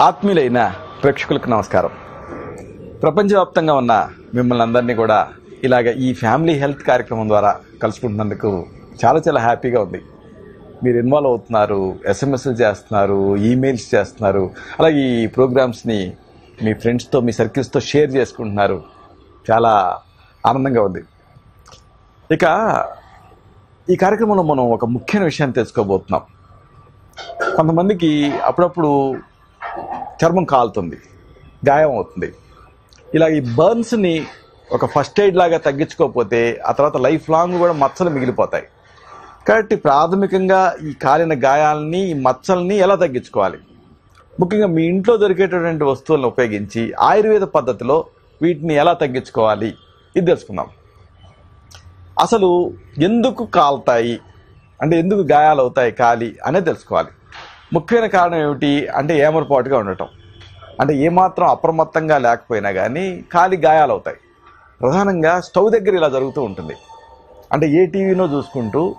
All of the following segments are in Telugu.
ఆత్మీయులైన ప్రేక్షకులకు నమస్కారం. ప్రపంచవ్యాప్తంగా ఉన్న మిమ్మల్ని అందరినీ కూడా ఇలాగ ఈ ఫ్యామిలీ హెల్త్ కార్యక్రమం ద్వారా కలుసుకుంటున్నందుకు చాలా చాలా హ్యాపీగా ఉంది. మీరు ఇన్వాల్వ్ అవుతున్నారు ఎస్ఎంఎస్లు చేస్తున్నారు ఈమెయిల్స్ చేస్తున్నారు అలాగే ఈ ప్రోగ్రామ్స్ని మీ ఫ్రెండ్స్తో మీ సర్కిల్స్తో షేర్ చేసుకుంటున్నారు. చాలా ఆనందంగా ఉంది. ఇక ఈ కార్యక్రమంలో మనం ఒక ముఖ్యమైన విషయాన్ని తెలుసుకోబోతున్నాం. కొంతమందికి అప్పుడప్పుడు చర్మం కాలుతుంది గాయం అవుతుంది. ఇలా ఈ బర్న్స్ని ఒక ఫస్ట్ ఎయిడ్ లాగా తగ్గించుకోకపోతే ఆ తర్వాత లైఫ్ లాంగ్ కూడా మచ్చలు మిగిలిపోతాయి. కాబట్టి ప్రాథమికంగా ఈ కాలిన గాయాలని ఈ మచ్చల్ని ఎలా తగ్గించుకోవాలి? ముఖ్యంగా మీ ఇంట్లో దొరికేటటువంటి వస్తువులను ఉపయోగించి ఆయుర్వేద పద్ధతిలో వీటిని ఎలా తగ్గించుకోవాలి? ఇది తెలుసుకుందాం. అసలు ఎందుకు కాలుతాయి? అంటే ఎందుకు గాయాలు అవుతాయి కాలి అనేది తెలుసుకోవాలి. ముఖ్యమైన కారణం ఏమిటి అంటే ఏమరపాటుగా ఉండటం. అంటే ఏమాత్రం అప్రమత్తంగా లేకపోయినా కానీ కాలి గాయాలు అవుతాయి ప్రధానంగా స్టవ్ దగ్గర ఇలా జరుగుతూ ఉంటుంది. అంటే ఏ టీవీనో చూసుకుంటూ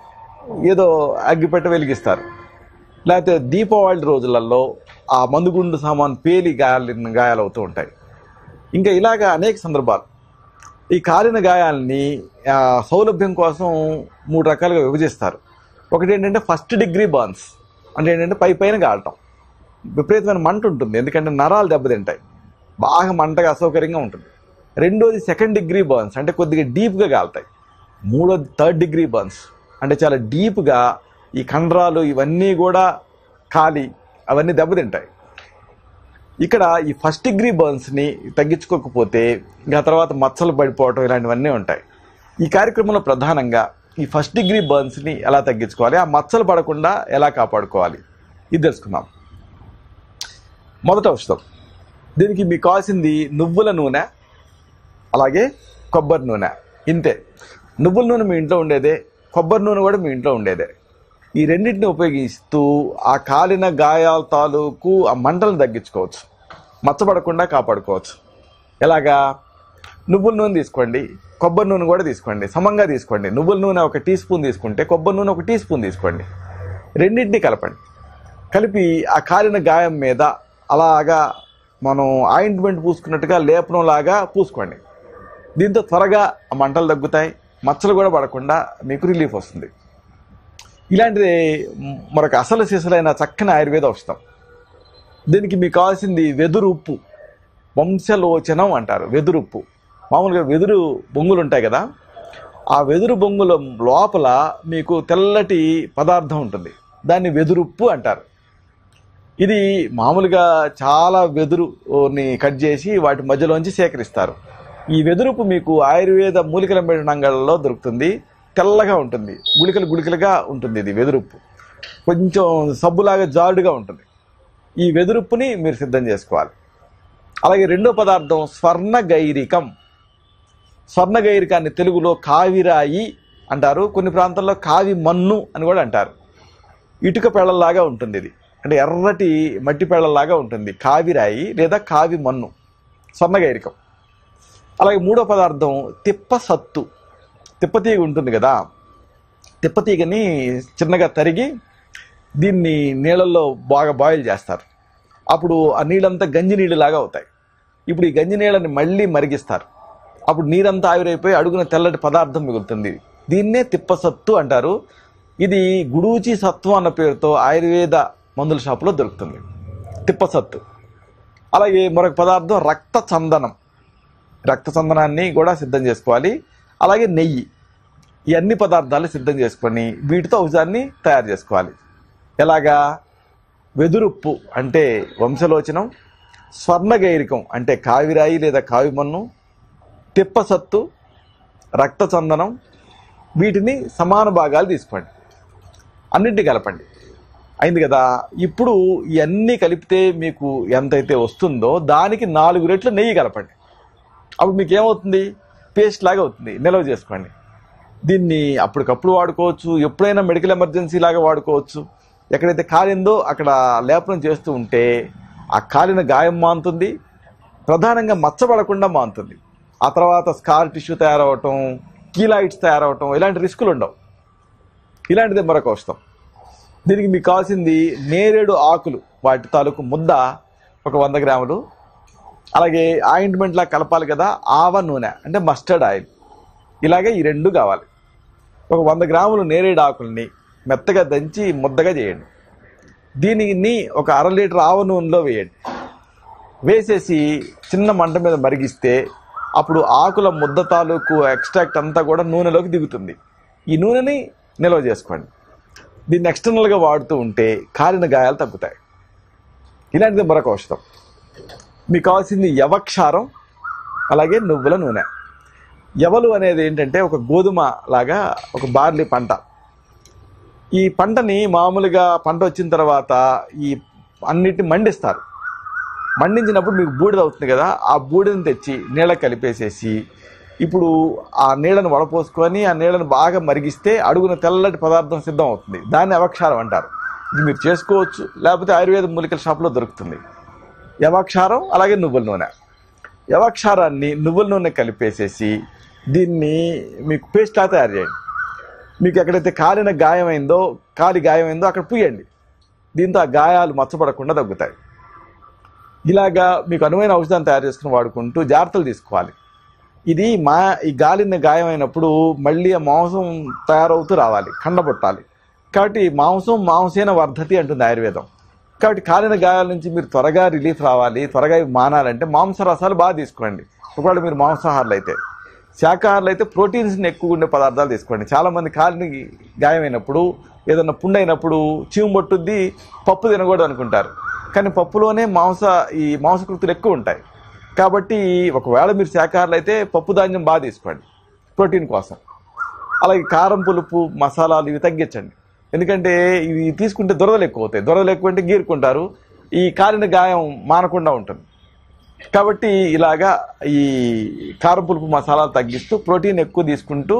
ఏదో అగ్గిపెట్ట వెలిగిస్తారు. లేకపోతే దీపావళి రోజులలో ఆ మందుగుండు సామాన్ పేలి గాయాలు గాయాలవుతూ ఉంటాయి. ఇంకా ఇలాగా అనేక సందర్భాలు. ఈ కాలిన గాయాలని సౌలభ్యం కోసం మూడు రకాలుగా విభజిస్తారు. ఒకటి ఏంటంటే ఫస్ట్ డిగ్రీ బర్న్స్. అంటే ఏంటంటే పై పైన కాలటం విపరీతమైన మంట ఉంటుంది. ఎందుకంటే నరాలు దెబ్బతింటాయి. బాగా మంటగా అసౌకర్యంగా ఉంటుంది. రెండోది సెకండ్ డిగ్రీ బర్న్స్ అంటే కొద్దిగా డీప్గా కాలుతాయి మూడోది థర్డ్ డిగ్రీ బర్న్స్ అంటే చాలా డీప్గా ఈ కండరాలు ఇవన్నీ కూడా కాలి అవన్నీ దెబ్బతింటాయి. ఇక్కడ ఈ ఫస్ట్ డిగ్రీ బర్న్స్ని తగ్గించుకోకపోతే ఇంకా తర్వాత మచ్చలు పడిపోవటం ఇలాంటివన్నీ ఉంటాయి. ఈ కార్యక్రమంలో ప్రధానంగా ఈ ఫస్ట్ డిగ్రీ బర్న్స్ని ఎలా తగ్గించుకోవాలి? ఆ మచ్చలు పడకుండా ఎలా కాపాడుకోవాలి? ఇది తెలుసుకుందాం. మొదట ఔషధం దీనికి మీకు కావాల్సింది నువ్వుల నూనె అలాగే కొబ్బరి నూనె. ఇంతే. నువ్వుల నూనె మీ ఇంట్లో ఉండేదే కొబ్బరి నూనె కూడా మీ ఇంట్లో ఉండేదే. ఈ రెండింటిని ఉపయోగిస్తూ ఆ కాలిన గాయాల తాలూకు ఆ మంటలను తగ్గించుకోవచ్చు. మచ్చబడకుండా కాపాడుకోవచ్చు. ఎలాగా? నువ్వుల నూనె తీసుకోండి. కొబ్బరి నూనె కూడా తీసుకోండి. సమంగా తీసుకోండి. నువ్వుల నూనె ఒక టీ స్పూన్ తీసుకుంటే కొబ్బరి నూనె ఒక టీ స్పూన్ తీసుకోండి. రెండింటిని కలపండి. కలిపి ఆ కాలిన గాయం మీద అలాగా మనం ఆయింట్మెంట్ పూసుకున్నట్టుగా లేపనంలాగా పూసుకోండి. దీంతో త్వరగా మంటలు తగ్గుతాయి. మచ్చలు కూడా పడకుండా మీకు రిలీఫ్ వస్తుంది. ఇలాంటిది మరొక అసలు సిసలైన చక్కని ఆయుర్వేద ఔషధం. దీనికి మీకు కావాల్సింది వెదురు ఉప్పు వంశలోచనం అంటారు. వెదురు ఉప్పు మామూలుగా వెదురు బొంగులు ఉంటాయి కదా ఆ వెదురు బొంగుల లోపల మీకు తెల్లటి పదార్థం ఉంటుంది. దాన్ని వెదురుప్పు అంటారు. ఇది మామూలుగా చాలా వెదురుని కట్ చేసి వాటి మధ్యలోంచి సేకరిస్తారు. ఈ వెదురుపు మీకు ఆయుర్వేద మూలికల అంగళ్ళలో దొరుకుతుంది. తెల్లగా ఉంటుంది. గుళికలు గుళికలుగా ఉంటుంది ఇది వెదురుప్పు. కొంచెం సబ్బులాగా జారుడుగా ఉంటుంది. ఈ వెదురుప్పుని మీరు సిద్ధం చేసుకోవాలి. అలాగే రెండో పదార్థం స్వర్ణ గైరికం స్వర్ణగైరికాన్ని తెలుగులో కావిరాయి అంటారు. కొన్ని ప్రాంతాల్లో కావి మన్ను అని కూడా అంటారు. ఇటుక పెళ్ళలాగా ఉంటుంది ఇది. అంటే ఎర్రటి మట్టి పెళ్ళలాగా ఉంటుంది. కావిరాయి లేదా కావి మన్ను. స్వర్ణగైరికం. అలాగే మూడో పదార్థం తిప్ప సత్తు. తిప్పతీగ ఉంటుంది కదా. తిప్పతీగని చిన్నగా తరిగి దీన్ని నీళ్ళల్లో బాగా బాయిల్ చేస్తారు. అప్పుడు ఆ నీళ్ళంతా గంజి నీళ్ళలాగా అవుతాయి. ఇప్పుడు ఈ గంజి నీళ్ళని మళ్ళీ మరిగిస్తారు. అప్పుడు నీరంతా ఆవిరైపోయి అడుగున తెల్లటి పదార్థం మిగులుతుంది. దీన్నే తిప్పసత్తు అంటారు. ఇది గుడూచి సత్వం అన్న పేరుతో ఆయుర్వేద మందుల షాపులో దొరుకుతుంది. తిప్పసత్తు. అలాగే మరొక పదార్థం రక్త చందనం. రక్త చందనాన్ని కూడా సిద్ధం చేసుకోవాలి. అలాగే నెయ్యి. ఈ అన్ని పదార్థాలు సిద్ధం చేసుకొని వీటితో ఔషధాన్ని తయారు చేసుకోవాలి. ఎలాగా? వెదురుప్పు అంటే వంశలోచనం స్వర్ణగైరికం అంటే కావిరాయి లేదా కావిమన్ను తిప్పసత్తు రక్త చందనం వీటిని సమాన భాగాలు తీసుకోండి. అన్నింటినీ కలపండి. అయింది కదా? ఇప్పుడు ఇవన్నీ కలిపితే మీకు ఎంతైతే వస్తుందో దానికి నాలుగు రెట్లు నెయ్యి కలపండి. అప్పుడు మీకు ఏమవుతుంది పేస్ట్ లాగా అవుతుంది. నిల్వ చేసుకోండి. దీన్ని అప్పటికప్పుడు వాడుకోవచ్చు. ఎప్పుడైనా మెడికల్ ఎమర్జెన్సీ లాగా వాడుకోవచ్చు. ఎక్కడైతే కాలిందో అక్కడ లేపనం చేస్తూ ఉంటే ఆ కాలిన గాయం మాంతుంది. ప్రధానంగా మచ్చబడకుండా మాంతుంది. ఆ తర్వాత స్కార్ టిష్యూ తయారవటం కీలాయిడ్స్ తయారవటం ఇలాంటి రిస్కులు ఉండవు ఇలాంటిదే మరొక ఔషధం దీనికి మీకు కావాల్సింది నేరేడు ఆకులు వాటి తాలూకు ముద్ద ఒక వంద గ్రాములు. అలాగే ఆయింట్మెంట్లా కలపాలి కదా ఆవ నూనె అంటే మస్టర్డ్ ఆయిల్. ఇలాగే ఈ రెండు కావాలి. ఒక వంద గ్రాములు నేరేడు ఆకుల్ని మెత్తగా దంచి ముద్దగా చేయండి. దీనిని ఒక అర లీటర్ ఆవ నూనెలో వేయండి. వేసేసి చిన్న మంట మీద మరిగిస్తే అప్పుడు ఆకుల ముద్ద తాలూకు ఎక్స్ట్రాక్ట్ అంతా కూడా నూనెలోకి దిగుతుంది. ఈ నూనెని నిల్వ చేసుకోండి. దీన్ని ఎక్స్టర్నల్గా వాడుతూ ఉంటే కాలిన గాయాలు తగ్గుతాయి. ఇలాంటిది మరొక ఔషధం. మీకు కావాల్సింది యవక్షారం అలాగే నువ్వుల నూనె. యవలు అనేది ఏంటంటే ఒక గోధుమ లాగా ఒక బార్లీ పంట. ఈ పంటని మామూలుగా పంట వచ్చిన తర్వాత ఈ అన్నిటిని మండిస్తారు. మండించినప్పుడు మీకు బూడిద అవుతుంది కదా ఆ బూడిదని తెచ్చి నీళ్ళ కలిపేసేసి ఇప్పుడు ఆ నీళ్ళను వడపోసుకొని ఆ నీళ్ళను బాగా మరిగిస్తే అడుగున తెల్లటి పదార్థం సిద్ధం అవుతుంది దాన్ని అవక్షారం అంటారు. ఇది మీరు చేసుకోవచ్చు లేకపోతే ఆయుర్వేద మూలికల షాప్లో దొరుకుతుంది. యవాక్షారం అలాగే నువ్వుల నూనె. యవాక్షారాన్ని నువ్వుల నూనె కలిపేసేసి దీన్ని మీకు పేస్ట్లా తయారు చేయండి. మీకు ఎక్కడైతే కాలిన గాయమైందో కాలి గాయమైందో అక్కడ పూయండి దీంతో ఆ గాయాలు మచ్చపడకుండా తగ్గుతాయి. ఇలాగా మీకు అనువైన ఔషధాన్ని తయారు చేసుకుని వాడుకుంటూ జాగ్రత్తలు తీసుకోవాలి. ఇది మా ఈ గాలిన గాయమైనప్పుడు మళ్ళీ ఆ మాంసం తయారవుతూ రావాలి కండబొట్టాలి. కాబట్టి మాంసం మాంసేన వర్ధతి అంటుంది ఆయుర్వేదం. కాబట్టి కాలిన గాయాల నుంచి మీరు త్వరగా రిలీఫ్ రావాలి త్వరగా మానాలంటే మాంస రసాలు బాగా తీసుకోండి. ఒకవేళ మీరు మాంసాహారులు అయితే శాకాహారులు అయితే ప్రోటీన్స్ని ఎక్కువ ఉండే పదార్థాలు తీసుకోండి. చాలామంది కాలిని గాయమైనప్పుడు ఏదన్నా పుండైనప్పుడు చీము పట్టుద్ది పప్పు తినకూడదు అనుకుంటారు. కానీ పప్పులోనే మాంస ఈ మాంసకృతులు ఎక్కువ ఉంటాయి. కాబట్టి ఒకవేళ మీరు శాఖాహారులు అయితే పప్పు ధాన్యం బాగా తీసుకోండి ప్రోటీన్ కోసం. అలాగే కారం పులుపు మసాలాలు ఇవి తగ్గించండి. ఎందుకంటే ఇవి తీసుకుంటే దురదలు ఎక్కువ అవుతాయి. దురదలు ఎక్కువ అంటే గీరుకుంటారు. ఈ కాలిన గాయం మానకుండా ఉంటుంది. కాబట్టి ఇలాగా ఈ కారం పులుపు మసాలాలు తగ్గిస్తూ ప్రోటీన్ ఎక్కువ తీసుకుంటూ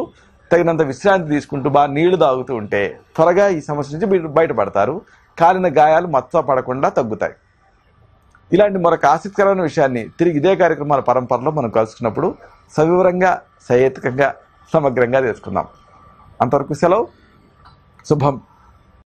తగినంత విశ్రాంతి తీసుకుంటూ బాగా నీళ్ళు తాగుతూ ఉంటే త్వరగా ఈ సమస్య నుంచి మీరు బయటపడతారు. కాలిన గాయాలు మచ్చ పడకుండా తగ్గుతాయి. ఇలాంటి మరొక ఆసక్తికరమైన విషయాన్ని తిరిగి ఇదే కార్యక్రమాల పరంపరలో మనం కలుసుకున్నప్పుడు సవివరంగా సహేతుకంగా సమగ్రంగా తెలుసుకుందాం. అంతవరకు సెలవు. శుభం.